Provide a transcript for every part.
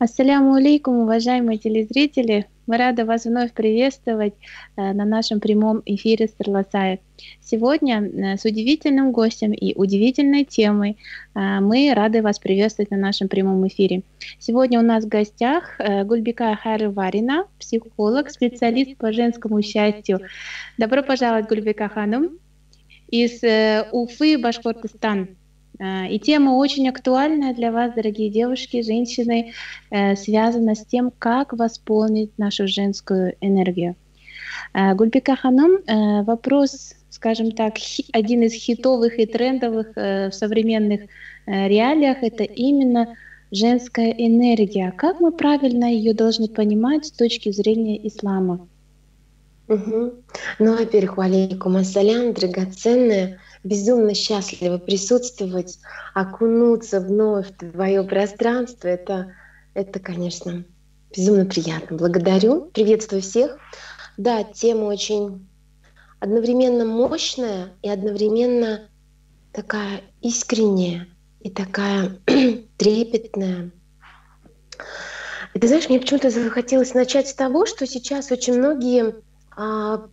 Ассаляму алейкум, уважаемые телезрители. Мы рады вас вновь приветствовать э, на нашем прямом эфире Старласая. Сегодня э, с удивительным гостем и удивительной темой э, мы рады вас приветствовать на нашем прямом эфире. Сегодня у нас в гостях Гульбика Хайрварина, психолог, специалист по женскому счастью. Добро пожаловать, Гульбика Ханум из Уфы, Башкортостан. Э, и тема очень актуальная для вас, дорогие девушки, женщины, э, связана с тем, как восполнить нашу женскую энергию. Э, Гульбека Ханум, вопрос, скажем так, один из хитовых и трендовых в современных реалиях, это именно женская энергия. Как мы правильно ее должны понимать с точки зрения ислама? Угу. Ну, во-первых, алейкум ассалям, драгоценная безумно счастлива присутствовать, окунуться вновь в твое пространство. Это, это, конечно, безумно приятно. Благодарю, приветствую всех. Да, тема очень одновременно мощная и одновременно такая искренняя и такая трепетная. И ты знаешь, мне почему-то захотелось начать с того, что сейчас очень многие а,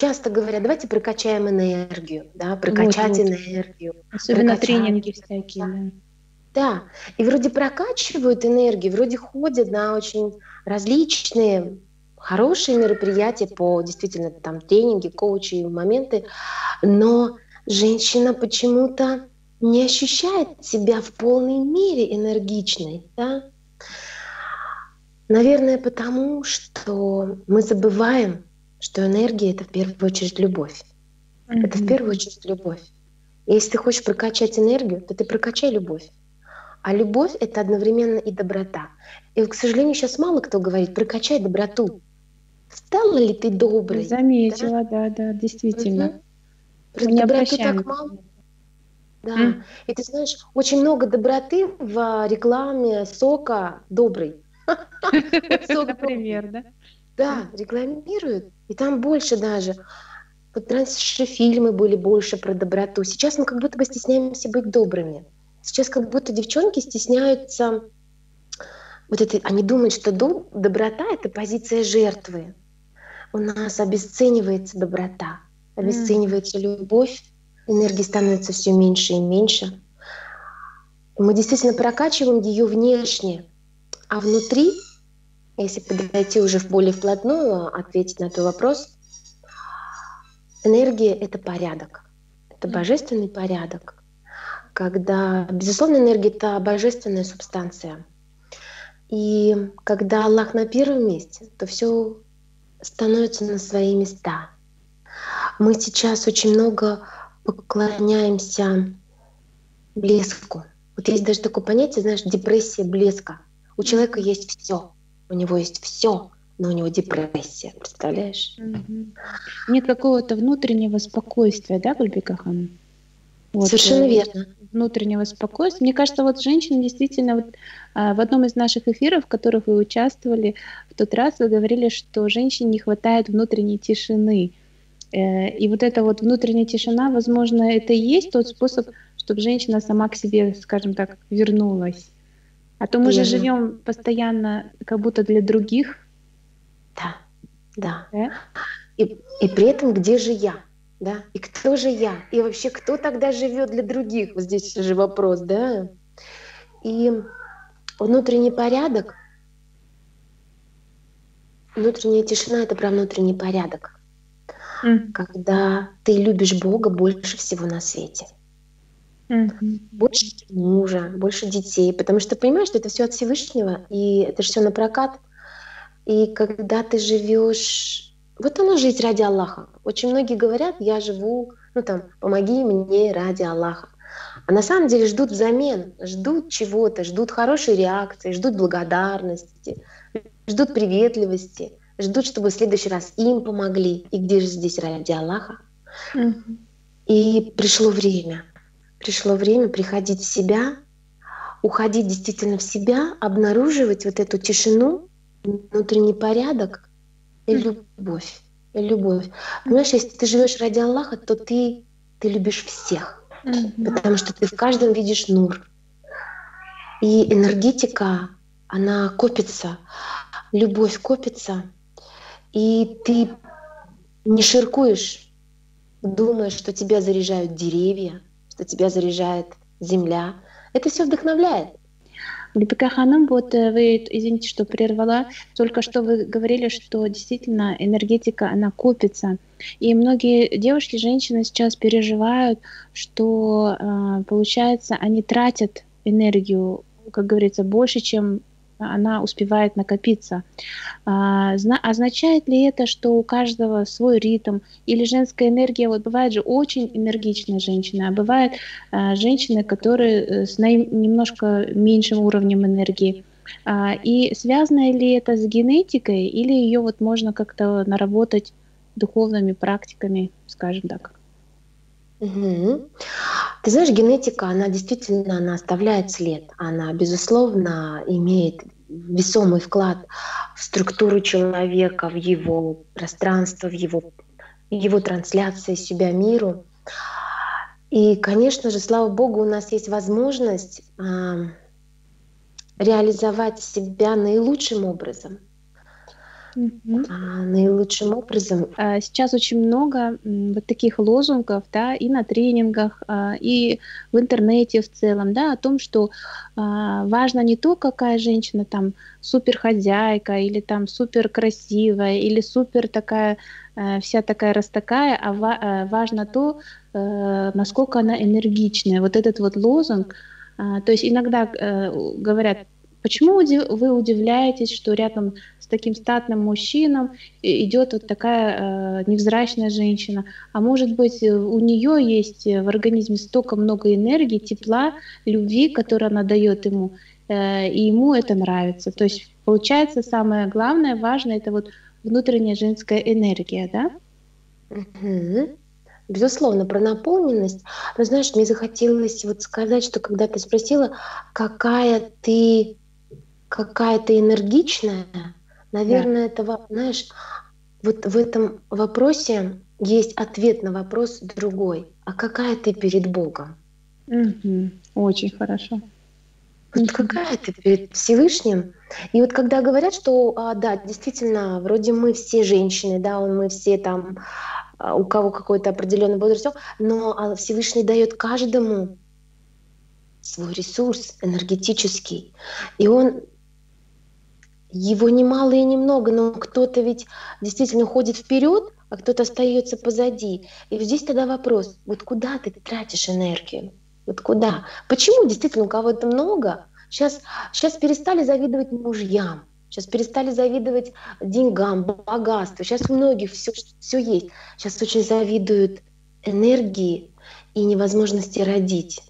часто говорят, давайте прокачаем энергию, да, прокачать вот, вот. энергию. Особенно тренинги всякие, да. Да, и вроде прокачивают энергию, вроде ходят на очень различные хорошие мероприятия по действительно там тренинги, коучи, моменты, но женщина почему-то не ощущает себя в полной мере энергичной, да? Наверное, потому что мы забываем что энергия — это в первую очередь любовь. Mm-hmm. Это в первую очередь любовь. И если ты хочешь прокачать энергию, то ты прокачай любовь. А любовь — это одновременно и доброта. И, к сожалению, сейчас мало кто говорит «прокачай доброту». Стала ли ты доброй? Заметила, да, да, да действительно. Угу. Не доброты так мало. Да. Mm. И ты знаешь, очень много доброты в рекламе сока добрый. Например, да? Да, рекламируют. И там больше даже. Вот раньше фильмы были больше про доброту. Сейчас мы как будто бы стесняемся быть добрыми. Сейчас как будто девчонки стесняются вот это, они думают, что доброта — это позиция жертвы. У нас обесценивается доброта, обесценивается mm. любовь, энергии становится все меньше и меньше. Мы действительно прокачиваем ее внешне, а внутри если подойти уже в более вплотную, ответить на твой вопрос, энергия — это порядок, это божественный порядок. Когда, безусловно, энергия — это божественная субстанция. И когда Аллах на первом месте, то все становится на свои места. Мы сейчас очень много поклоняемся блеску. Вот есть даже такое понятие, знаешь, депрессия блеска. У человека есть все у него есть все, но у него депрессия, представляешь? Угу. Нет какого-то внутреннего спокойствия, да, Гульбекахан? Вот, Совершенно э, верно. Внутреннего спокойствия. Мне кажется, вот женщины действительно вот, а, в одном из наших эфиров, в которых вы участвовали, в тот раз вы говорили, что женщине не хватает внутренней тишины. Э, и вот эта вот внутренняя тишина, возможно, это и есть тот способ, чтобы женщина сама к себе, скажем так, вернулась. А то мы Верно. же живем постоянно как будто для других. Да, да. да? И, и при этом где же я? Да? И кто же я? И вообще, кто тогда живет для других? Вот здесь же вопрос, да? И внутренний порядок, внутренняя тишина — это про внутренний порядок. Mm. Когда ты любишь Бога больше всего на свете — Угу. Больше мужа, больше детей, потому что понимаешь, что это все от Всевышнего, и это же все на прокат. И когда ты живешь, вот оно жить ради Аллаха. Очень многие говорят, я живу, ну там, помоги мне ради Аллаха. А на самом деле ждут взамен, ждут чего-то, ждут хорошей реакции, ждут благодарности, ждут приветливости, ждут, чтобы в следующий раз им помогли. И где же здесь ради Аллаха? Угу. И пришло время пришло время приходить в себя, уходить действительно в себя, обнаруживать вот эту тишину, внутренний порядок и любовь. И любовь. Понимаешь, если ты живешь ради Аллаха, то ты, ты любишь всех, потому что ты в каждом видишь нур. И энергетика она копится, любовь копится, и ты не ширкуешь, думаешь, что тебя заряжают деревья, что тебя заряжает земля. Это все вдохновляет. Липика Ханым, вот э, вы, извините, что прервала, только что вы говорили, что действительно энергетика, она копится. И многие девушки, женщины сейчас переживают, что, э, получается, они тратят энергию, как говорится, больше, чем она успевает накопиться. А, означает ли это, что у каждого свой ритм или женская энергия? Вот бывает же очень энергичная женщина, а бывает а, женщины, которые э, с немножко меньшим уровнем энергии. А, и связано ли это с генетикой или ее вот можно как-то наработать духовными практиками, скажем так? Ты знаешь, генетика, она действительно, она оставляет след. Она, безусловно, имеет весомый вклад в структуру человека, в его пространство, в его, его трансляции себя миру. И, конечно же, слава Богу, у нас есть возможность э, реализовать себя наилучшим образом – Угу. наилучшим образом. А, сейчас очень много вот таких лозунгов, да, и на тренингах, а, и в интернете в целом, да, о том, что важно не то, какая женщина там супер хозяйка или там супер красивая или супер такая вся такая раз такая, а важно то, насколько она энергичная. Вот этот вот лозунг, то есть иногда э, говорят, почему вы удивляетесь, что рядом таким статным мужчином идет вот такая э, невзрачная женщина. А может быть, э, у нее есть в организме столько много энергии, тепла, любви, которую она дает ему, э, и ему это нравится. То есть, получается, самое главное, важное, это вот внутренняя женская энергия, да? Безусловно, про наполненность. Но знаешь, мне захотелось вот сказать, что когда ты спросила, какая ты какая ты энергичная, Наверное, да. это, знаешь, вот в этом вопросе есть ответ на вопрос другой. А какая ты перед Богом? Угу. Очень хорошо. Вот угу. какая ты перед Всевышним? И вот когда говорят, что, а, да, действительно, вроде мы все женщины, да, мы все там, а, у кого какой-то определенный возраст, но а, Всевышний дает каждому свой ресурс энергетический. И он его немало и немного, но кто-то ведь действительно ходит вперед, а кто-то остается позади. И здесь тогда вопрос, вот куда ты тратишь энергию? Вот куда? Почему действительно у кого-то много? Сейчас, сейчас перестали завидовать мужьям, сейчас перестали завидовать деньгам, богатству. Сейчас у многих все, все есть. Сейчас очень завидуют энергии и невозможности родить.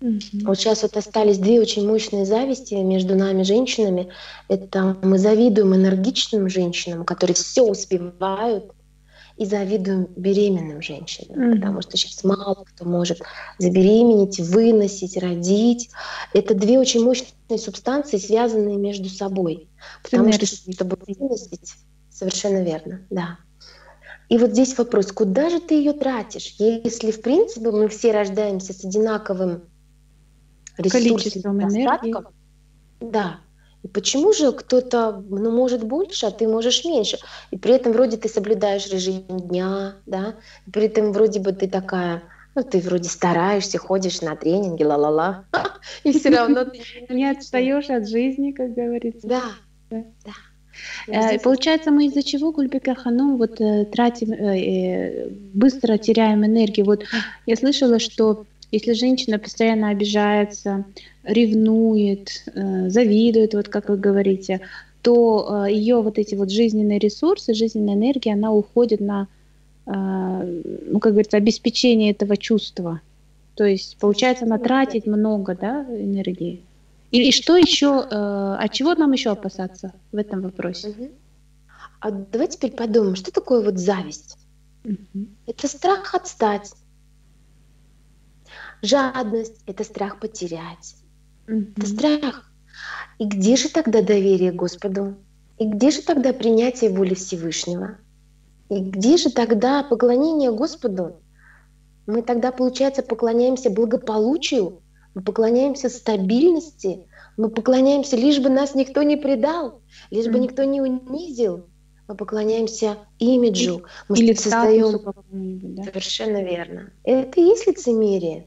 Угу. Вот сейчас вот остались две очень мощные зависти между нами, женщинами. Это мы завидуем энергичным женщинам, которые все успевают, и завидуем беременным женщинам, mm потому что сейчас мало кто может забеременеть, выносить, родить. Это две очень мощные субстанции, связанные между собой. Потому Энергия. что, чтобы выносить, совершенно верно, да. И вот здесь вопрос, куда же ты ее тратишь, если, в принципе, мы все рождаемся с одинаковым количеством энергии. Да. И почему же кто-то ну, может больше, а ты можешь меньше? И при этом вроде ты соблюдаешь режим дня, да, и при этом вроде бы ты такая, ну ты вроде стараешься, ходишь на тренинги, ла-ла-ла, и все равно ты не отстаешь от жизни, как говорится. Да, да. Э, получается, мы из-за чего, Гульбека Ханум, вот э, тратим, э, быстро теряем энергию. Вот я слышала, что если женщина постоянно обижается, ревнует, э, завидует, вот как вы говорите, то э, ее вот эти вот жизненные ресурсы, жизненная энергия, она уходит на, э, ну, как говорится, обеспечение этого чувства. То есть, получается, она тратит много да, энергии. И, и что еще, от чего нам еще опасаться в этом вопросе? А давай теперь подумаем, что такое вот зависть? Угу. Это страх отстать, Жадность – это страх потерять. Mm-hmm. Это страх. И где же тогда доверие Господу? И где же тогда принятие воли Всевышнего? И где же тогда поклонение Господу? Мы тогда, получается, поклоняемся благополучию, мы поклоняемся стабильности, мы поклоняемся, лишь бы нас никто не предал, лишь бы никто не унизил. Мы поклоняемся имиджу. Мы Или создаем... Да? Совершенно верно. Это и есть лицемерие.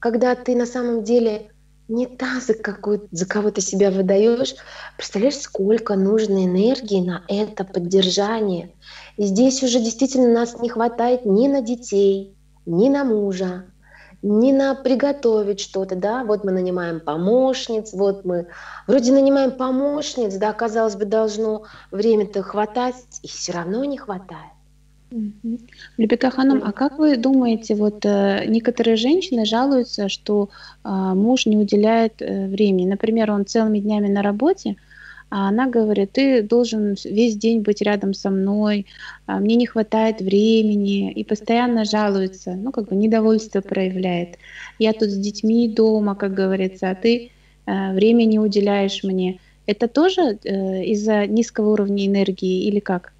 Когда ты на самом деле не та, за, какую, за кого ты себя выдаешь. Представляешь, сколько нужно энергии на это поддержание. И здесь уже действительно нас не хватает ни на детей, ни на мужа, ни на приготовить что-то, да, вот мы нанимаем помощниц, вот мы вроде нанимаем помощниц, да, казалось бы, должно время-то хватать, и все равно не хватает. Любика Ханом, а как вы думаете, вот э, некоторые женщины жалуются, что э, муж не уделяет э, времени. Например, он целыми днями на работе, а она говорит, ты должен весь день быть рядом со мной, а мне не хватает времени, и постоянно жалуется, ну, как бы недовольство проявляет. Я тут с детьми дома, как говорится, а ты э, время не уделяешь мне. Это тоже э, из-за низкого уровня энергии или как?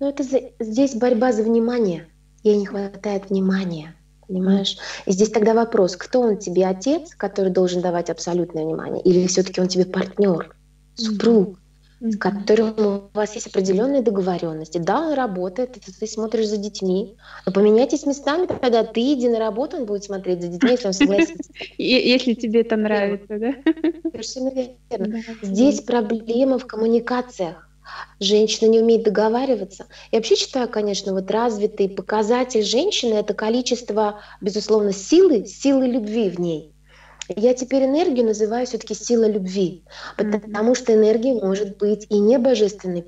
Но это за, здесь борьба за внимание. Ей не хватает внимания. Понимаешь? И здесь тогда вопрос, кто он тебе отец, который должен давать абсолютное внимание, или все-таки он тебе партнер, супруг, mm-hmm. с которым у вас есть определенные договоренности. Да, он работает, ты, ты смотришь за детьми, но поменяйтесь местами, тогда ты иди на работу, он будет смотреть за детьми, если он согласится. Если тебе это нравится, да? Совершенно верно. Здесь проблема в коммуникациях женщина не умеет договариваться. Я вообще считаю, конечно, вот развитый показатель женщины – это количество, безусловно, силы, силы любви в ней. Я теперь энергию называю все-таки сила любви, потому mm-hmm. что энергия может быть и не божественной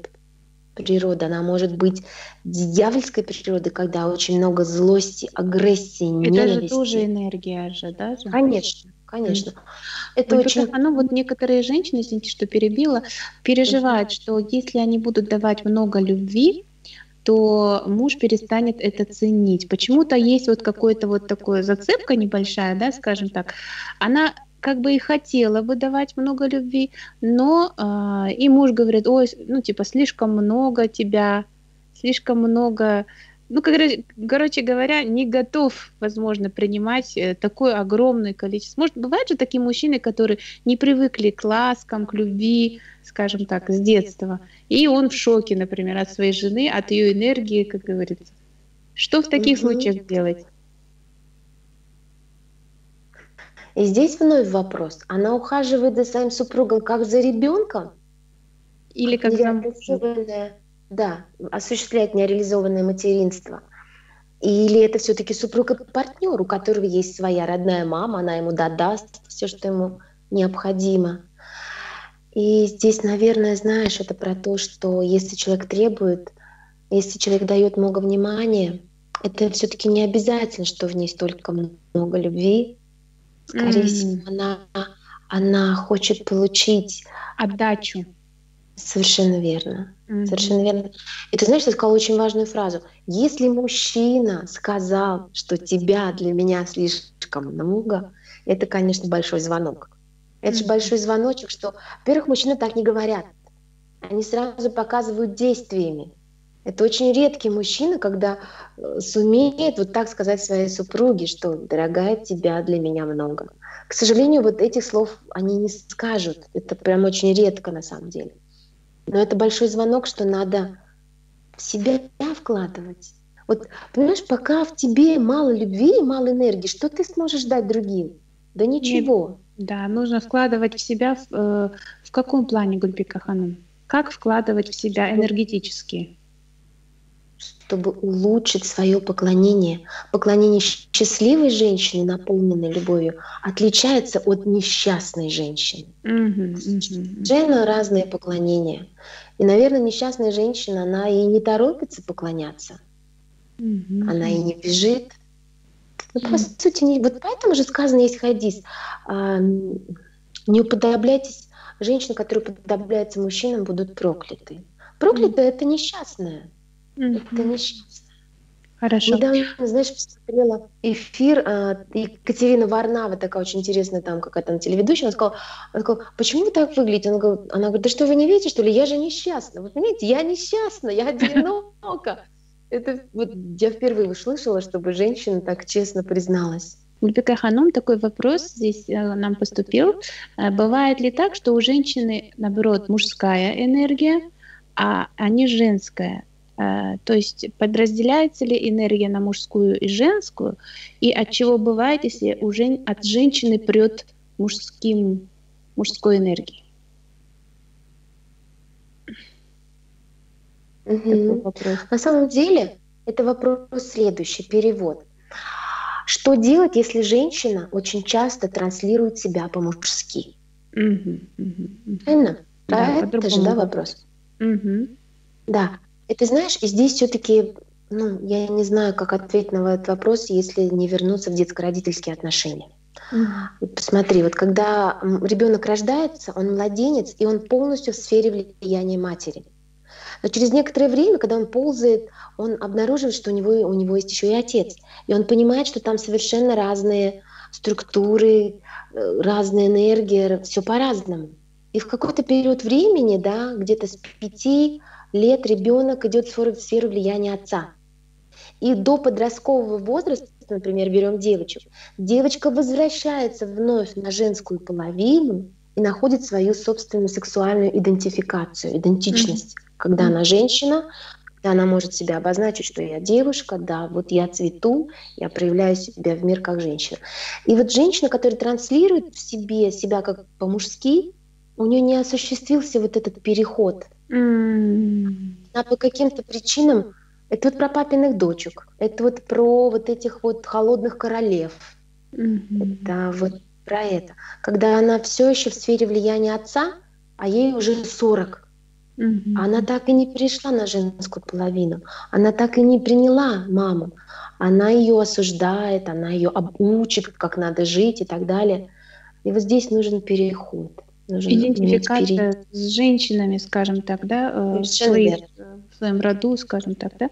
природы, она может быть дьявольской природы, когда очень много злости, агрессии, ненависти. Это же тоже энергия же, да? Конечно. Конечно. Это ну, очень... Ну, вот некоторые женщины, извините, что перебила, переживают, что если они будут давать много любви, то муж перестанет это ценить. Почему-то есть вот какое-то вот такое зацепка небольшая, да, скажем так. Она как бы и хотела бы давать много любви, но э, и муж говорит, ой, ну типа слишком много тебя, слишком много ну, короче говоря, не готов, возможно, принимать э, такое огромное количество. Может, бывают же такие мужчины, которые не привыкли к ласкам, к любви, скажем так, с детства. И он в шоке, например, от своей жены, от ее энергии, как говорится. Что в таких случаях делать? И здесь вновь вопрос. Она ухаживает за своим супругом как за ребенком? Или как за да, осуществляет нереализованное материнство. Или это все-таки супруг и партнер, у которого есть своя родная мама, она ему додаст все, что ему необходимо. И здесь, наверное, знаешь, это про то, что если человек требует, если человек дает много внимания, это все-таки не обязательно, что в ней столько много любви. Скорее mm. всего, она, она хочет получить отдачу. Совершенно верно. Mm-hmm. Совершенно верно. И ты знаешь, ты сказала очень важную фразу. Если мужчина сказал, что тебя для меня слишком много, это, конечно, большой звонок. Это mm-hmm. же большой звоночек, что, во-первых, мужчины так не говорят. Они сразу показывают действиями. Это очень редкий мужчина, когда э, сумеет вот так сказать своей супруге, что «дорогая, тебя для меня много». К сожалению, вот этих слов они не скажут. Это прям очень редко на самом деле. Но это большой звонок, что надо в себя вкладывать. Вот, понимаешь, пока в тебе мало любви и мало энергии, что ты сможешь дать другим? Да ничего. Да, нужно вкладывать в себя в, э, в каком плане, Гульбека Ханум? Как вкладывать в себя энергетически? Чтобы улучшить свое поклонение. Поклонение счастливой женщины, наполненной любовью, отличается от несчастной женщины. Mm-hmm, mm-hmm. разные поклонения. И, наверное, несчастная женщина, она и не торопится поклоняться. Mm-hmm. Она и не бежит. Ну, по mm-hmm. сути, не... вот поэтому же сказано есть хадис. А, не уподобляйтесь, женщины, которые уподобляются мужчинам, будут прокляты. Проклятая mm-hmm. это несчастная. Это несчастная. Хорошо. Недавно, знаешь, посмотрела эфир, а, Екатерина Варнава, такая очень интересная там какая-то на телеведущая, она сказала, она сказала, почему вы так выглядите? Она говорит, она говорит, да что вы не видите, что ли, я же несчастна. Вы понимаете, я несчастна, я одинока. Это вот я впервые услышала, чтобы женщина так честно призналась. Гульбека Ханум, такой вопрос здесь э, нам поступил. Э, бывает ли так, что у женщины, наоборот, мужская энергия, а, а не женская? Э, то есть подразделяется ли энергия на мужскую и женскую? И от чего бывает, если у жен... от женщины прет мужским, мужской энергией? Угу. На самом деле это вопрос следующий, перевод. Что делать, если женщина очень часто транслирует себя по-мужски? Угу, угу, Правильно? Да, это же да, вопрос. Угу. Да. Это знаешь, и здесь все-таки, ну, я не знаю, как ответить на этот вопрос, если не вернуться в детско-родительские отношения. Посмотри, вот когда ребенок рождается, он младенец, и он полностью в сфере влияния матери. Но через некоторое время, когда он ползает, он обнаруживает, что у него, у него есть еще и отец. И он понимает, что там совершенно разные структуры, э, разная энергия, все по-разному. И в какой-то период времени, да, где-то с пяти лет ребенок идет в сферу влияния отца. И до подросткового возраста, например, берем девочек, девочка возвращается вновь на женскую половину и находит свою собственную сексуальную идентификацию, идентичность. Mm-hmm. Когда mm-hmm. она женщина, когда она может себя обозначить, что я девушка, да, вот я цвету, я проявляю себя в мир как женщина. И вот женщина, которая транслирует в себе себя как по-мужски, у нее не осуществился вот этот переход. А по каким-то причинам это вот про папиных дочек, это вот про вот этих вот холодных королев, mm-hmm. это вот про это. Когда она все еще в сфере влияния отца, а ей уже 40. Mm-hmm. Она так и не перешла на женскую половину. Она так и не приняла маму. Она ее осуждает, она ее обучит, как надо жить и так далее. И вот здесь нужен переход. Нужно Идентификация с женщинами, скажем так, да, э, в, своих, в своем роду, скажем так, да.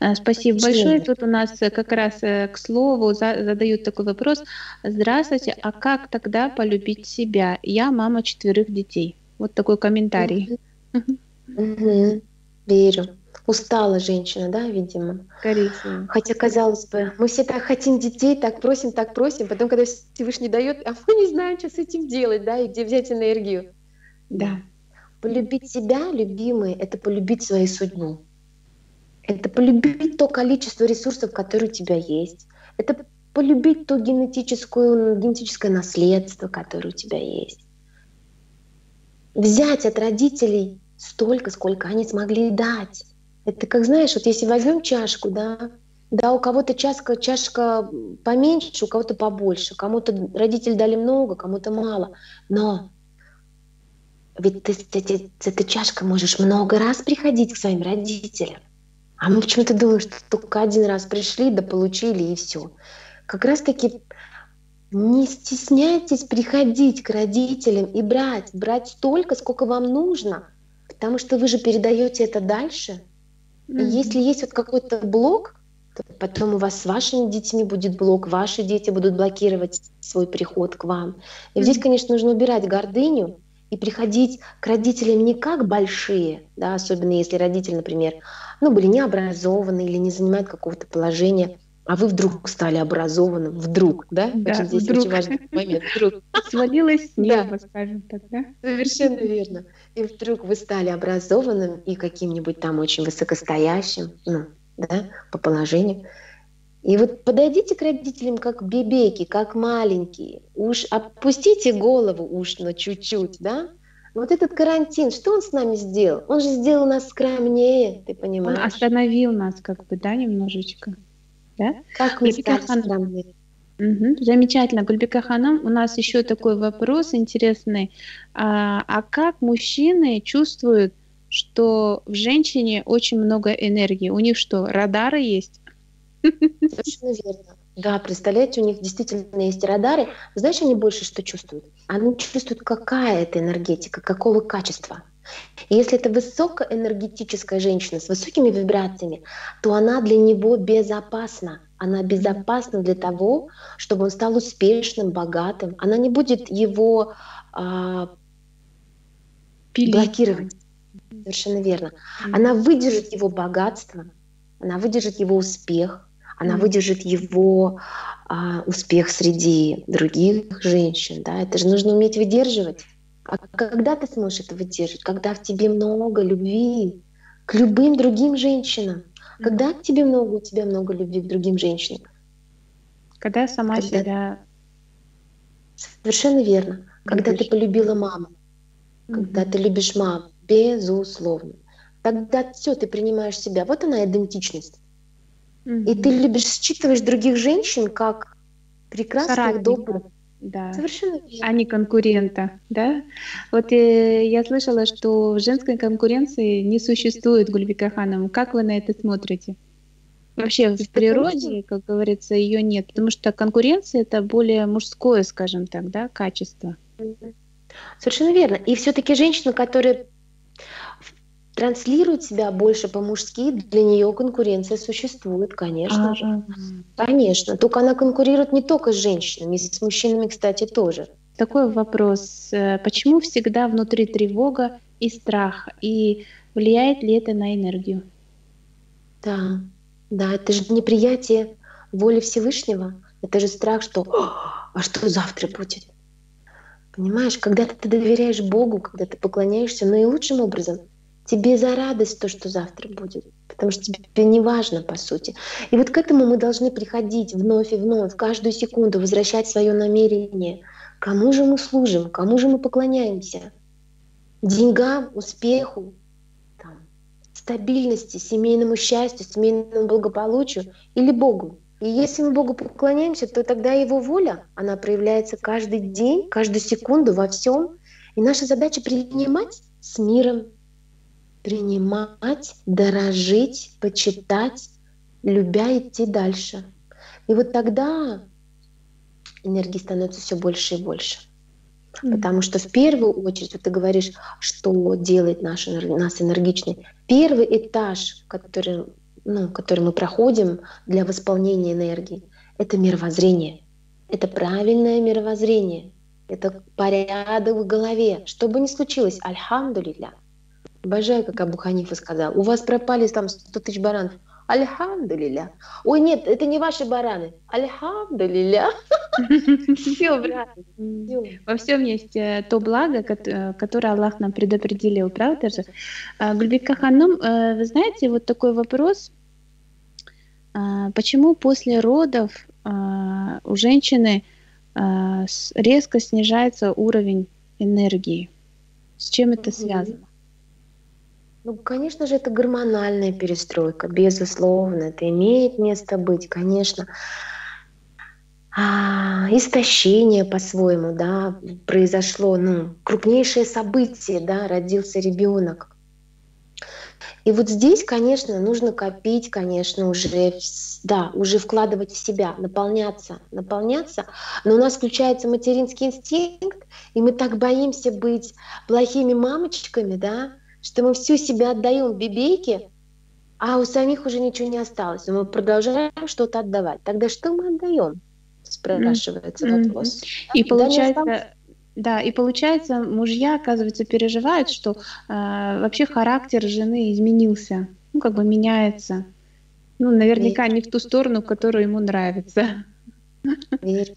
Э, спасибо большое. Тут у нас э, как раз к слову задают такой вопрос. Здравствуйте, а как тогда полюбить себя? Я мама четверых детей. Вот такой комментарий. Верю. Устала женщина, да, видимо. Скорее Хотя, казалось бы, мы все так хотим детей, так просим, так просим, потом, когда Всевышний дает, а мы не знаем, что с этим делать, да, и где взять энергию. Да. Полюбить себя, любимые, это полюбить свою судьбу. Это полюбить то количество ресурсов, которые у тебя есть. Это полюбить то генетическую, генетическое наследство, которое у тебя есть. Взять от родителей столько, сколько они смогли дать. Это как, знаешь, вот если возьмем чашку, да, да, у кого-то чашка, чашка поменьше, у кого-то побольше, кому-то родители дали много, кому-то мало, но ведь ты с, этой, с этой чашкой можешь много раз приходить к своим родителям. А мы почему-то думаем, что только один раз пришли, да получили и все. Как раз таки не стесняйтесь приходить к родителям и брать, брать столько, сколько вам нужно, потому что вы же передаете это дальше – Mm-hmm. Если есть вот какой-то блок, то потом у вас с вашими детьми будет блок, ваши дети будут блокировать свой приход к вам. И mm-hmm. здесь, конечно, нужно убирать гордыню и приходить к родителям не как большие, да, особенно если родители, например, ну, были необразованы или не занимают какого-то положения, а вы вдруг стали образованным, вдруг, да? Да, очень, здесь вдруг. очень важный момент. Вдруг. Свалилось с неба, скажем так, да? Совершенно верно. И вдруг вы стали образованным и каким-нибудь там очень высокостоящим, ну, да, по положению. И вот подойдите к родителям как бебеки, как маленькие. Уж опустите голову уж на чуть-чуть, да? Вот этот карантин, что он с нами сделал? Он же сделал нас скромнее, ты понимаешь? Он остановил нас как бы, да, немножечко. Да? Как мы стали Угу, замечательно, Гульбека Ханам. У нас еще такой вопрос интересный. А, а как мужчины чувствуют, что в женщине очень много энергии? У них что, радары есть? Совершенно верно. Да, представляете, у них действительно есть радары. Знаешь, они больше что чувствуют? Они чувствуют, какая это энергетика, какого качества. И если это высокоэнергетическая женщина с высокими вибрациями, то она для него безопасна. Она безопасна для того, чтобы он стал успешным, богатым. Она не будет его а, блокировать. Совершенно верно. Она выдержит его богатство, она выдержит его успех, она выдержит его а, успех среди других женщин, да, это же нужно уметь выдерживать. А когда ты сможешь это выдерживать? Когда в тебе много любви к любым другим женщинам. Когда к тебе много, у тебя много любви к другим женщинам. Когда сама когда... себя... Совершенно верно. Любишь. Когда ты полюбила маму, mm-hmm. когда ты любишь маму, безусловно. Тогда все, ты принимаешь себя. Вот она идентичность. Mm-hmm. И ты любишь, считываешь других женщин как прекрасных, Соратника. добрых. Да. Совершенно верно. А не конкурента, да? Вот э, я слышала, что женской конкуренции не существует Гульбика Ханом. Как вы на это смотрите? Вообще в природе, как говорится, ее нет, потому что конкуренция это более мужское, скажем так, да, качество. Совершенно верно. И все-таки женщина, которая транслирует себя больше по-мужски, для нее конкуренция существует, конечно же. Конечно. Только она конкурирует не только с женщинами, с мужчинами, кстати, тоже. Такой вопрос. Э, почему всегда внутри тревога и страх? И влияет ли это на энергию? Да, да, это же неприятие воли Всевышнего. Это же страх, что «А что завтра будет?» Понимаешь, когда ты доверяешь Богу, когда ты поклоняешься наилучшим образом – Тебе за радость то, что завтра будет, потому что тебе не важно, по сути. И вот к этому мы должны приходить вновь и вновь, каждую секунду возвращать свое намерение. Кому же мы служим, кому же мы поклоняемся? Деньгам, успеху, там, стабильности, семейному счастью, семейному благополучию или Богу? И если мы Богу поклоняемся, то тогда Его воля, она проявляется каждый день, каждую секунду во всем. И наша задача принимать с миром, принимать, дорожить, почитать, любя идти дальше. И вот тогда энергии становится все больше и больше. Потому что в первую очередь, вот ты говоришь, что делает наш, нас энергичной. Первый этаж, который, ну, который мы проходим для восполнения энергии, это мировоззрение. Это правильное мировоззрение. Это порядок в голове. Что бы ни случилось, альхамдулилля, Обожаю, как Абу Ханифа сказал. У вас пропали там 100 тысяч баранов. Альхамдулиля. Ой, нет, это не ваши бараны. Альхамдулиля. Все, брат. Во всем есть э, то благо, э, которое Аллах нам предопределил, правда же? А, Гульбека Ханум, э, вы знаете, вот такой вопрос. А, почему после родов а, у женщины резко снижается уровень энергии? С чем это связано? Ну, конечно же, это гормональная перестройка, безусловно, это имеет место быть, конечно. А, истощение по-своему, да, произошло, ну, крупнейшее событие, да, родился ребенок. И вот здесь, конечно, нужно копить, конечно, уже, да, уже вкладывать в себя, наполняться, наполняться. Но у нас включается материнский инстинкт, и мы так боимся быть плохими мамочками, да, что мы всю себя отдаем бибейке, а у самих уже ничего не осталось. Мы продолжаем что-то отдавать. Тогда что мы отдаем? Спрашивается mm-hmm. вопрос. И получается, да, и получается, мужья, оказывается, переживают, что э, вообще характер жены изменился, ну, как бы меняется. Ну, наверняка не в ту сторону, которую ему нравится. Верю.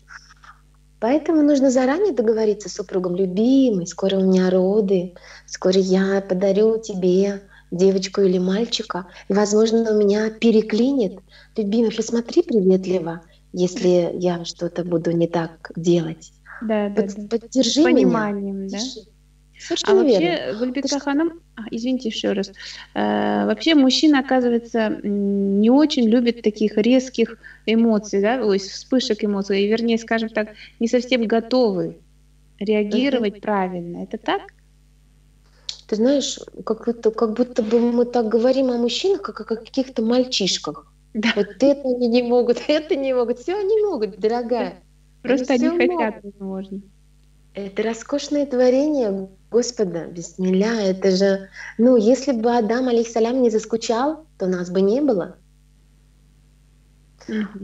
Поэтому нужно заранее договориться с супругом, любимый, скоро у меня роды, скоро я подарю тебе девочку или мальчика, и, возможно, у меня переклинит. Любимый, посмотри приветливо, если я что-то буду не так делать. Да, да, Под, да. Поддержи С пониманием, меня. да? Совершенно а вообще, Гульбека Ханом, а, извините еще раз, э, вообще мужчина, оказывается, не очень любит таких резких эмоций, да, есть вспышек эмоций, и, вернее, скажем так, не совсем готовы реагировать правильно. Это так? Ты знаешь, как, это, как будто бы мы так говорим о мужчинах, как о каких-то мальчишках. Да. Вот это они не могут, это не могут, все они могут, дорогая. Просто они, они хотят, возможно. Это роскошное творение Господа, бисмилля, это же... Ну, если бы Адам, алейхиссалям, не заскучал, то нас бы не было.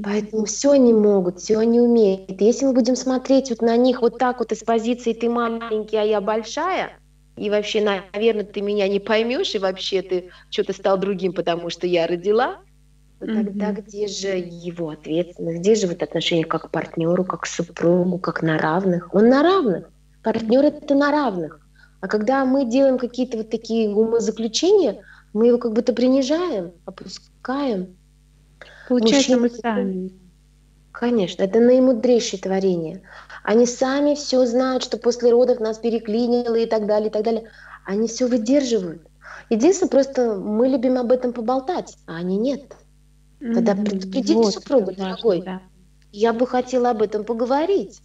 Поэтому все они могут, все они умеют. Если мы будем смотреть вот на них вот так вот из позиции «ты маленький, а я большая», и вообще, наверное, ты меня не поймешь, и вообще ты что-то стал другим, потому что я родила, тогда где же его ответственность, где же вот отношение как к партнеру, как к супругу, как на равных? Он на равных. Партнер это на равных. А когда мы делаем какие-то вот такие умозаключения, мы его как будто принижаем, опускаем. Получается, Мужчины, мы сами. Конечно, это наимудрейшее творение. Они сами все знают, что после родов нас переклинило и так далее, и так далее. Они все выдерживают. Единственное, просто мы любим об этом поболтать, а они нет. Тогда предупредите вот, супругу, дорогой. Да. Я бы хотела об этом поговорить.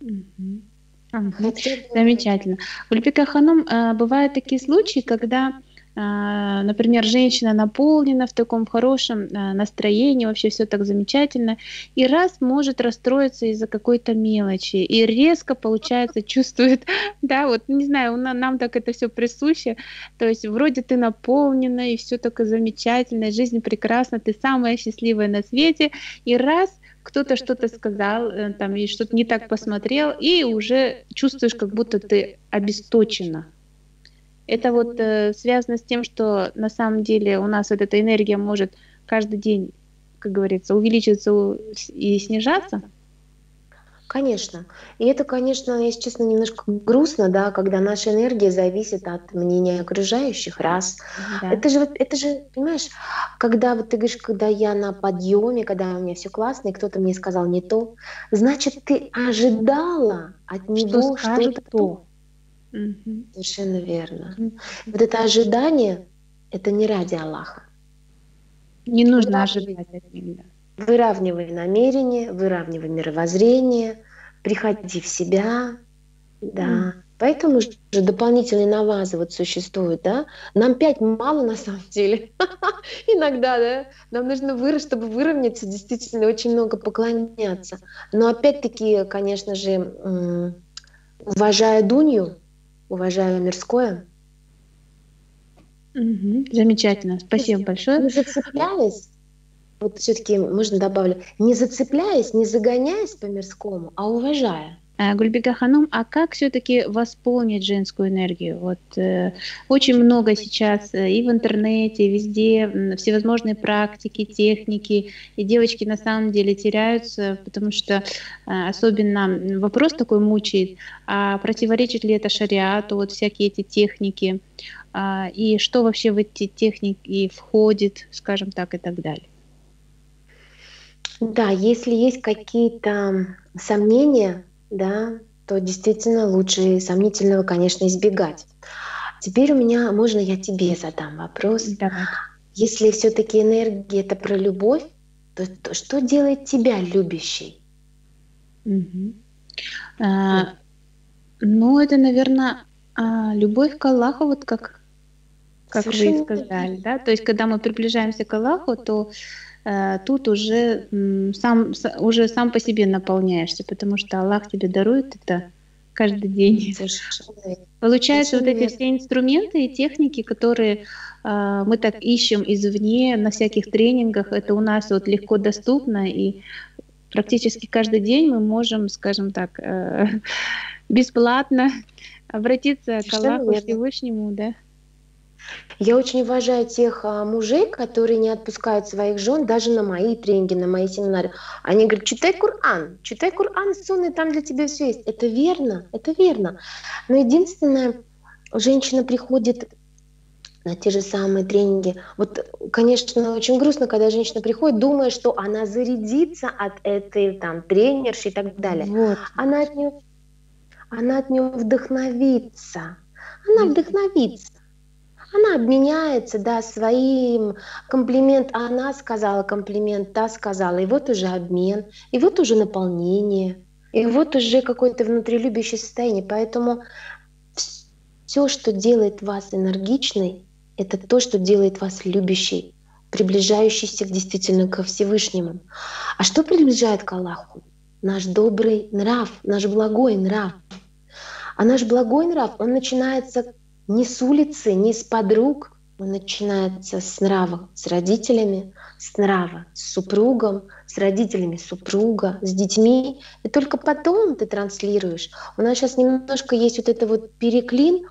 Угу. Замечательно. У Ульпика Ханум, э, бывают такие случаи, когда например, женщина наполнена в таком хорошем а, настроении, вообще все так замечательно, и раз может расстроиться из-за какой-то мелочи, и резко, получается, чувствует, да, вот, не знаю, нам так это все присуще, то есть вроде ты наполнена, и все такое замечательно, жизнь прекрасна, ты самая счастливая на свете, и раз кто-то что-то сказал, э, там, и что-то не так посмотрел, и уже чувствуешь, как будто ты обесточена, это вот э, связано с тем, что на самом деле у нас вот эта энергия может каждый день, как говорится, увеличиваться и снижаться. Конечно. И это, конечно, если честно, немножко грустно, да, когда наша энергия зависит от мнения окружающих, раз. Да. Это же, это же, понимаешь, когда вот ты говоришь, когда я на подъеме, когда у меня все классно, и кто-то мне сказал не то, значит, ты ожидала от него что что-то то. Угу. Совершенно верно. Угу. Вот это ожидание, это не ради Аллаха. Не нужно ожидать от них. Выравнивай намерение, выравнивай мировоззрение, приходи в себя, да. Mm. Поэтому же дополнительные навазы вот существуют, да. Нам пять мало на самом деле. Иногда, да. Нам нужно вырасти, чтобы выровняться, действительно очень много поклоняться. Но опять-таки, конечно же, уважая Дунью, уважаю мирское. Угу, замечательно, спасибо большое. Не зацеплялись, вот все-таки можно добавлю, не зацепляясь, не загоняясь по мирскому, а уважая. А, Гульбега Ханум, а как все-таки восполнить женскую энергию? Вот э, очень много сейчас э, и в интернете, и везде всевозможные практики, техники, и девочки на самом деле теряются, потому что э, особенно вопрос такой мучает, а противоречит ли это шариату, вот всякие эти техники, а, и что вообще в эти техники входит, скажем так, и так далее. Да, если есть какие-то сомнения, да, то действительно лучше сомнительного, конечно, избегать. Теперь у меня, можно я тебе задам вопрос? Давай. Если все-таки энергия это про любовь, то, то что делает тебя любящей? Угу. А, ну, это, наверное, а, любовь к Аллаху, вот как, как вы сказали, да. То есть, когда мы приближаемся к Аллаху, то тут уже сам, уже сам по себе наполняешься, потому что Аллах тебе дарует это каждый день. Получается, вот эти все инструменты и техники, которые э, мы так ищем извне на всяких тренингах, это у нас вот легко доступно, и практически каждый день мы можем, скажем так, э, бесплатно обратиться к Аллаху Всевышнему, да. Я очень уважаю тех а, мужей, которые не отпускают своих жен даже на мои тренинги, на мои семинары. Они говорят, читай Коран, читай Коран, сонный, там для тебя все есть. Это верно, это верно. Но единственное, женщина приходит на те же самые тренинги. Вот, конечно, очень грустно, когда женщина приходит, думая, что она зарядится от этой там тренерши и так далее. Вот. Она от нее, она от нее вдохновится. Она вдохновится она обменяется, да, своим комплимент, а она сказала комплимент, та сказала, и вот уже обмен, и вот уже наполнение, и вот уже какое-то внутрилюбящее состояние. Поэтому все, что делает вас энергичной, это то, что делает вас любящей, приближающейся действительно ко Всевышнему. А что приближает к Аллаху? Наш добрый нрав, наш благой нрав. А наш благой нрав, он начинается не с улицы, не с подруг. Он начинается с нрава с родителями, с нрава с супругом, с родителями супруга, с детьми. И только потом ты транслируешь. У нас сейчас немножко есть вот это вот переклин.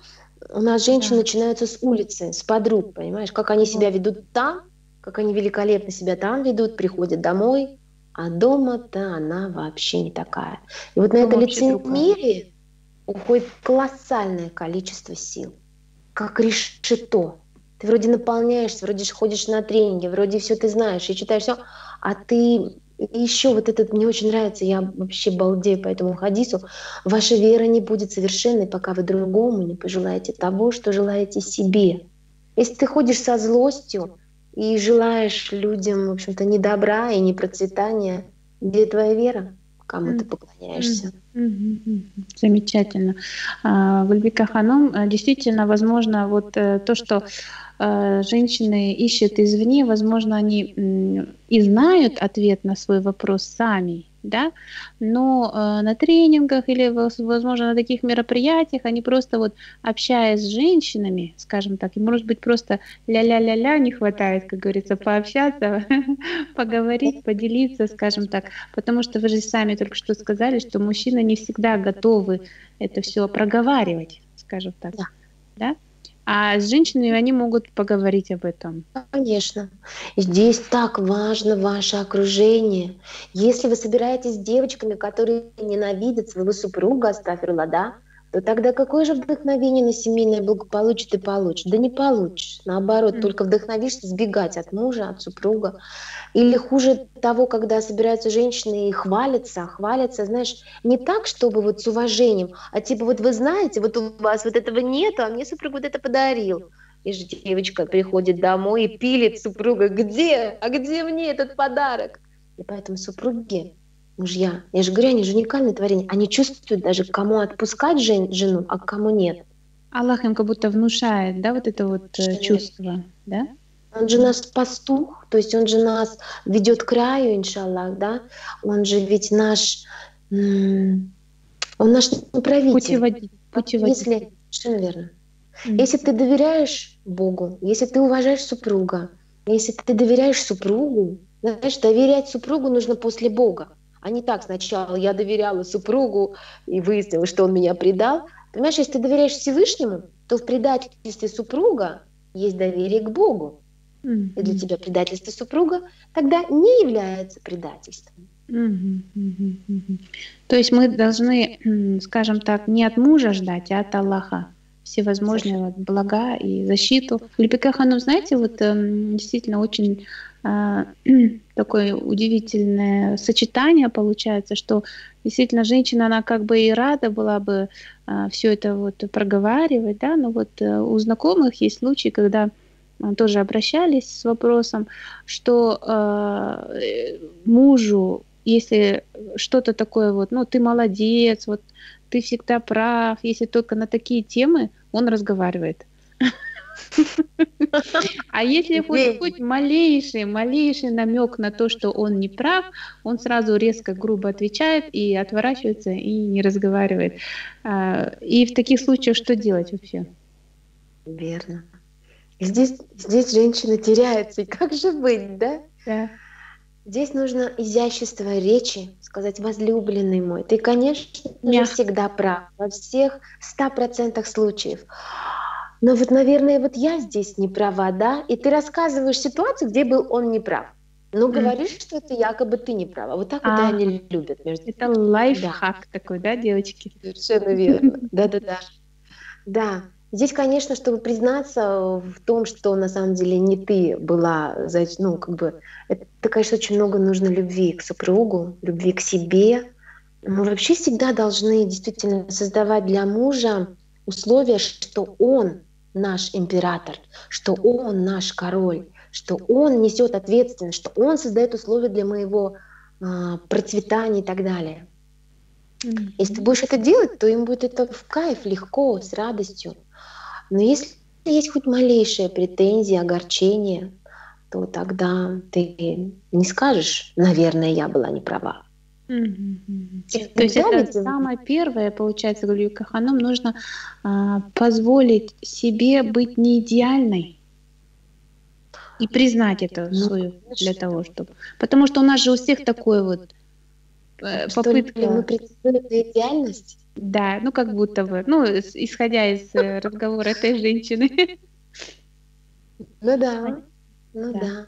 У нас женщины да. начинаются с улицы, с подруг, понимаешь, как они себя ведут там, как они великолепно себя там ведут, приходят домой, а дома-то она вообще не такая. И вот на это лицемерие уходит колоссальное количество сил, как решето. Ты вроде наполняешься, вроде ходишь на тренинги, вроде все ты знаешь и читаешь все, а ты еще вот этот мне очень нравится, я вообще балдею по этому хадису. Ваша вера не будет совершенной, пока вы другому не пожелаете того, что желаете себе. Если ты ходишь со злостью и желаешь людям, в общем-то, не добра и не процветания, где твоя вера? Кому ты поклоняешься? Замечательно. Гульбика а, Ханум, э, действительно, возможно, вот э, то, что э, женщины ищут извне, возможно, они и знают ответ на свой вопрос сами, да, но э, на тренингах или, возможно, на таких мероприятиях они просто вот общаясь с женщинами, скажем так, и может быть просто ля-ля-ля-ля не хватает, как говорится, пообщаться, поговорить, поделиться, скажем так, потому что вы же сами только что сказали, что мужчины не всегда готовы это все проговаривать, скажем так, да? А с женщинами они могут поговорить об этом. Конечно. Здесь так важно ваше окружение. Если вы собираетесь с девочками, которые ненавидят своего супруга, Астафирла, да, то тогда какое же вдохновение на семейное благополучие ты получишь? Да не получишь. Наоборот, mm. только вдохновишься сбегать от мужа, от супруга. Или хуже того, когда собираются женщины и хвалятся, хвалятся, знаешь, не так, чтобы вот с уважением, а типа вот вы знаете, вот у вас вот этого нету, а мне супруг вот это подарил. И же девочка приходит домой и пилит супруга, где? А где мне этот подарок? И поэтому супруги мужья. Я же говорю, они же уникальные творения. Они чувствуют даже, кому отпускать жен, жену, а кому нет. Аллах им как будто внушает, да, вот это вот э, Что чувство, да? Он же наш пастух, то есть он же нас ведет к краю, иншаллах, да? Он же ведь наш, он наш правитель. Путеводитель. путеводитель. Если, совершенно верно. Mm-hmm. Если ты доверяешь Богу, если ты уважаешь супруга, если ты доверяешь супругу, знаешь, доверять супругу нужно после Бога а не так сначала я доверяла супругу и выяснила, что он меня предал. Понимаешь, если ты доверяешь Всевышнему, то в предательстве супруга есть доверие к Богу. Mm-hmm. И для тебя предательство супруга тогда не является предательством. Mm-hmm. Mm-hmm. То есть мы должны, скажем так, не от мужа ждать, а от Аллаха всевозможные вот блага и защиту. Липика Ханум, знаете, вот эм, действительно очень а, такое удивительное сочетание получается, что действительно женщина, она как бы и рада была бы а, все это вот проговаривать, да, но вот а, у знакомых есть случаи, когда тоже обращались с вопросом, что э, мужу, если что-то такое вот, ну ты молодец, вот ты всегда прав, если только на такие темы он разговаривает. А если хоть, хоть малейший, малейший намек на то, что он не прав, он сразу резко, грубо отвечает и отворачивается и не разговаривает. А, и в таких случаях что делать вообще? Верно. Здесь, здесь женщина теряется. И как же быть, да? Да. Здесь нужно изящество речи, сказать «возлюбленный мой». Ты, конечно, не всегда прав во всех ста процентах случаев. Но вот, наверное, вот я здесь не права, да? И ты рассказываешь ситуацию, где был он не прав. Но говоришь, mm. что это якобы ты не права. Вот так а, вот они любят. Между это лайфхак да. такой, да, девочки? Совершенно верно. Да-да-да. Да. Здесь, конечно, чтобы признаться в том, что на самом деле не ты была, ну, как бы, это, конечно, очень много нужно любви к супругу, любви к себе. Мы вообще всегда должны действительно создавать для мужа условия, что он наш император, что он наш король, что он несет ответственность, что он создает условия для моего а, процветания и так далее. Mm-hmm. Если ты будешь это делать, то им будет это в кайф, легко, с радостью. Но если есть хоть малейшая претензия, огорчение, то тогда ты не скажешь, наверное, я была не права. Mm-hmm. То есть это самое первое, получается, говорю, Каханом, нужно а, позволить себе быть не идеальной и признать это ну, свою для того, чтобы... Потому что у нас же у всех такое вот э, попытка... Что мы претендуем на идеальность? Да, ну как будто бы, ну, исходя из э, разговора этой женщины. Ну да. Ну да. да.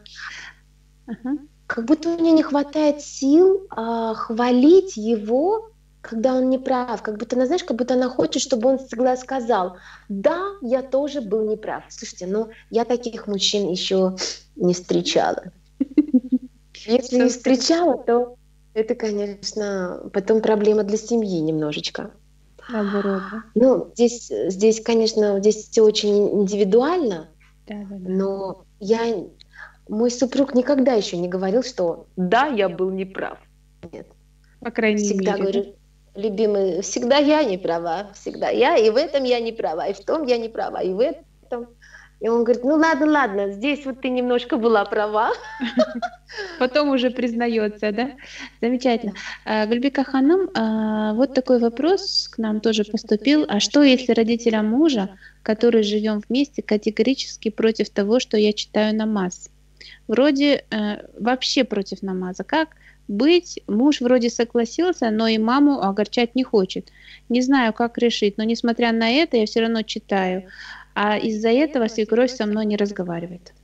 Ага. Как будто у меня не хватает сил а, хвалить его, когда он не прав. Как будто, она, знаешь, как будто она хочет, чтобы он всегда сказал, да, я тоже был неправ. Слушайте, ну я таких мужчин еще не встречала. Если не встречала, то это, конечно, потом проблема для семьи немножечко. Наоборот, да? Ну, здесь, здесь, конечно, здесь все очень индивидуально, да, да, да. но я, мой супруг никогда еще не говорил, что да, я был неправ. Нет. По крайней всегда мере. Говорю, любимый, всегда я не права, всегда я, и в этом я не права, и в том я не права, и в этом и он говорит, ну ладно, ладно, здесь вот ты немножко была права. Потом уже признается, да? Замечательно. А, Гульбика Ханым, а, вот такой вопрос к нам тоже поступил. А что, если родителям мужа, который живем вместе, категорически против того, что я читаю намаз? Вроде э, вообще против намаза. Как быть? Муж вроде согласился, но и маму огорчать не хочет. Не знаю, как решить, но несмотря на это, я все равно читаю а из-за этого свекровь со мной не разговаривает.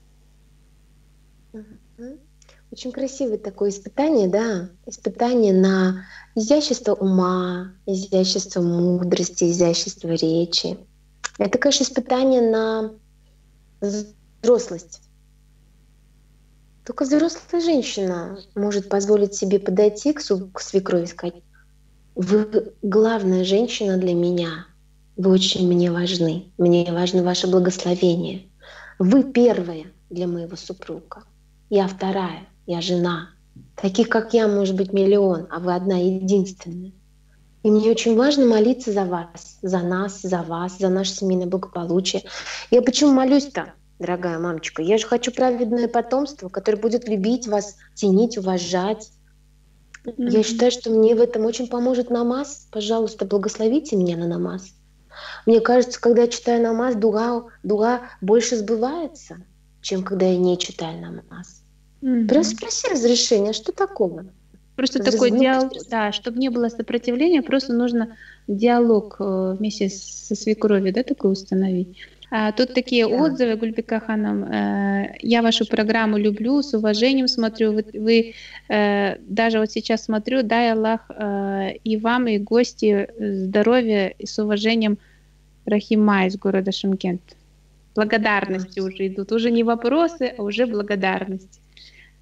Очень красивое такое испытание, да, испытание на изящество ума, изящество мудрости, изящество речи. Это, конечно, испытание на взрослость. Только взрослая женщина может позволить себе подойти к, к свекрови и сказать, вы главная женщина для меня, вы очень мне важны. Мне важно ваше благословение. Вы первая для моего супруга. Я вторая. Я жена. Таких, как я, может быть миллион, а вы одна единственная. И мне очень важно молиться за вас, за нас, за вас, за наше семейное благополучие. Я почему молюсь-то, дорогая мамочка? Я же хочу праведное потомство, которое будет любить вас, ценить, уважать. Mm-hmm. Я считаю, что мне в этом очень поможет намаз. Пожалуйста, благословите меня на намаз. Мне кажется, когда я читаю намаз, дуга, дуга больше сбывается, чем когда я не читаю намаз. Mm-hmm. Просто спроси разрешение, что такого? Просто Раз такой диалог, да, чтобы не было сопротивления, просто нужно диалог э, вместе со свекровью, да, такой установить. А, тут такие да. отзывы, Гульбека Ханом. Э, я вашу программу люблю, с уважением смотрю. Вы, вы э, даже вот сейчас смотрю, дай Аллах э, и вам, и гости здоровья и с уважением Рахима из города Шимкент. Благодарности уже идут. Уже не вопросы, а уже благодарности.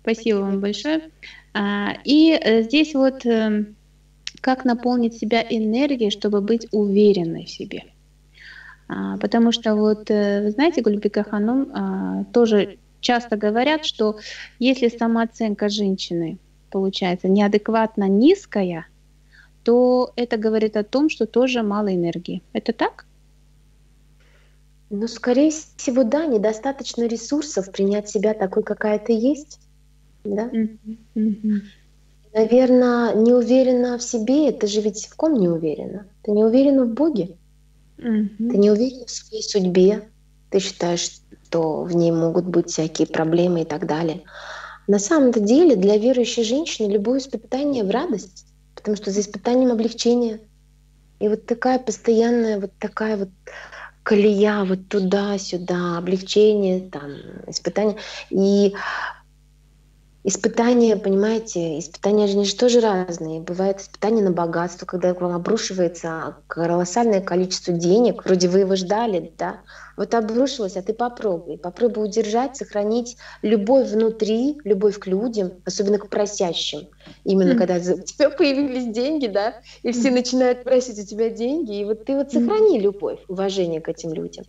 Спасибо вам большое. А, и здесь вот как наполнить себя энергией, чтобы быть уверенной в себе. А, потому что вот, э, вы знаете, Гульбека Ханум а, тоже часто говорят, что если самооценка женщины получается неадекватно низкая, то это говорит о том, что тоже мало энергии. Это так? Ну, скорее всего, да, недостаточно ресурсов принять себя такой, какая ты есть. Да? Mm-hmm. Наверное, не уверена в себе, это же ведь в ком не уверена? Ты не уверена в Боге? Угу. Ты не уверен в своей судьбе, ты считаешь, что в ней могут быть всякие проблемы и так далее. На самом-то деле для верующей женщины любое испытание в радость, потому что за испытанием облегчение. И вот такая постоянная, вот такая вот колея вот туда-сюда, облегчение, там, испытание. И Испытания, понимаете, испытания же, они же тоже разные. Бывает испытание на богатство, когда к вам обрушивается колоссальное количество денег, вроде вы его ждали, да, вот обрушилось, а ты попробуй. Попробуй удержать, сохранить любовь внутри, любовь к людям, особенно к просящим. Именно mm. когда у тебя появились деньги, да, и все mm. начинают просить у тебя деньги, и вот ты вот сохрани mm. любовь, уважение к этим людям.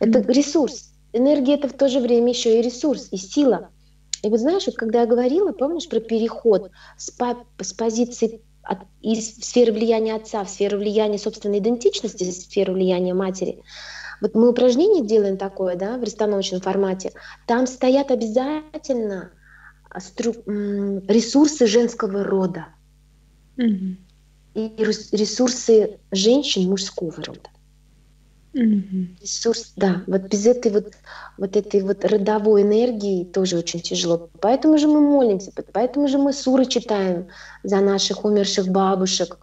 Это ресурс. Энергия — это в то же время еще и ресурс, и сила — и вот знаешь, вот когда я говорила, помнишь про переход с, по, с позиции от, из сферы влияния отца в сферу влияния собственной идентичности, в сферу влияния матери, вот мы упражнение делаем такое, да, в расстановочном формате, там стоят обязательно стру... ресурсы женского рода mm-hmm. и ресурсы женщин мужского рода. Угу. Ресурс, да, вот без этой вот, вот этой вот родовой энергии тоже очень тяжело. Поэтому же мы молимся, поэтому же мы суры читаем за наших умерших бабушек.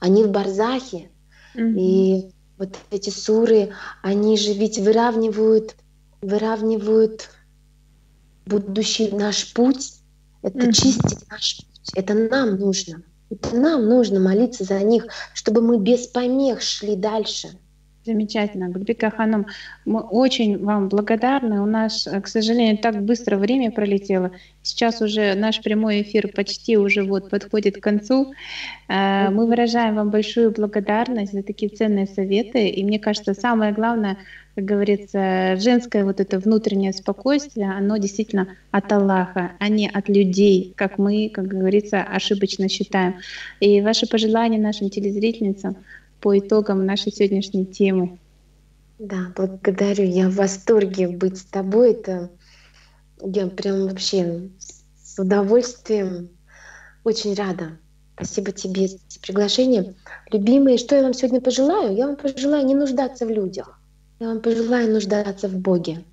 Они в Барзахе. Угу. И вот эти суры, они же ведь выравнивают, выравнивают будущий наш путь, это mm-hmm. чистить наш путь. Это нам нужно. Это нам нужно молиться за них, чтобы мы без помех шли дальше. Замечательно. Гульбека Ханум, мы очень вам благодарны. У нас, к сожалению, так быстро время пролетело. Сейчас уже наш прямой эфир почти уже вот подходит к концу. Э, мы выражаем вам большую благодарность за такие ценные советы. И мне кажется, самое главное, как говорится, женское вот это внутреннее спокойствие, оно действительно от Аллаха, а не от людей, как мы, как говорится, ошибочно считаем. И ваши пожелания нашим телезрительницам – по итогам нашей сегодняшней темы. Да, благодарю. Я в восторге быть с тобой. Это я прям вообще с удовольствием очень рада. Спасибо тебе за приглашение. Любимые, что я вам сегодня пожелаю? Я вам пожелаю не нуждаться в людях. Я вам пожелаю нуждаться в Боге.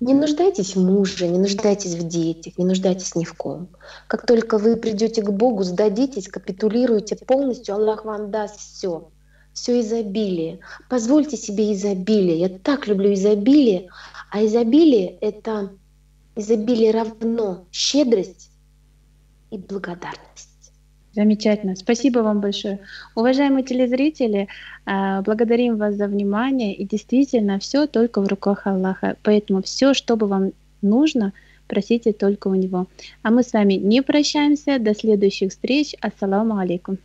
Не нуждайтесь в муже, не нуждайтесь в детях, не нуждайтесь ни в ком. Как только вы придете к Богу, сдадитесь, капитулируете полностью, Аллах вам даст все все изобилие. Позвольте себе изобилие. Я так люблю изобилие. А изобилие — это изобилие равно щедрость и благодарность. Замечательно. Спасибо вам большое. Уважаемые телезрители, а, благодарим вас за внимание. И действительно, все только в руках Аллаха. Поэтому все, что бы вам нужно, просите только у Него. А мы с вами не прощаемся. До следующих встреч. Ассаламу алейкум.